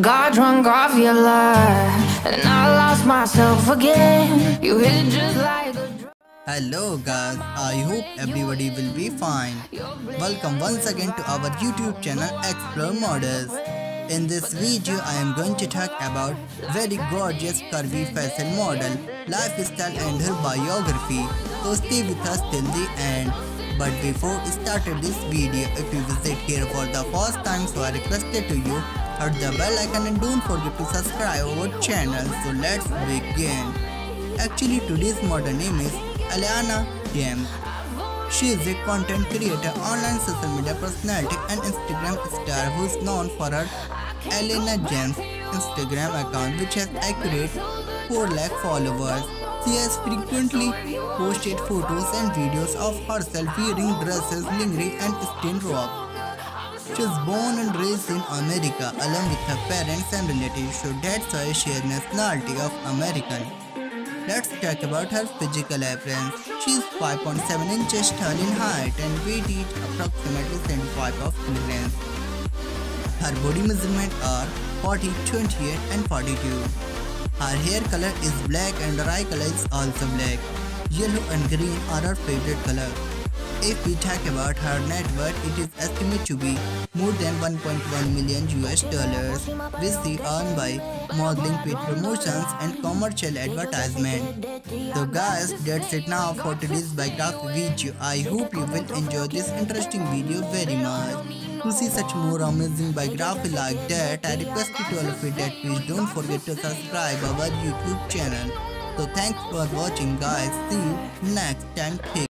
Got drunk off your love, and I lost myself again. You hit just like a. Hello guys, I hope everybody will be fine. Welcome once again to our YouTube channel Explore Models. In this video, I am going to talk about very gorgeous curvy fashion model, lifestyle and her biography. So stay with us till the end. But before we started this video, if you visit here for the first time, so I requested to you hit the bell icon and don't forget to subscribe our channel. So let's begin. Actually, today's model name is Elaina James. She is a content creator, online social media personality, and Instagram star who is known for her Elaina James Instagram account, which has accurate 4 lakh followers. She has frequently posted photos and videos of herself wearing dresses, lingerie, and skin rock. She was born and raised in America along with her parents and relatives, so that's why she has nationality of American. Let's talk about her physical appearance. She is 5.7 inches tall in height and weight approximately 75 of. Her body measurement are 40, 28 and 42. Her hair color is black and her eye color is also black. Yellow and green are her favorite color. If we talk about her net worth, it is estimated to be more than 1.1 million US dollars, which she earned by modeling, paid promotions, and commercial advertisement. So guys, that's it now for today's biography video. I hope you will enjoy this interesting video very much. To see such more amazing biography like that, I request you to all of you that please don't forget to subscribe our YouTube channel. So thanks for watching guys. See you next time. Take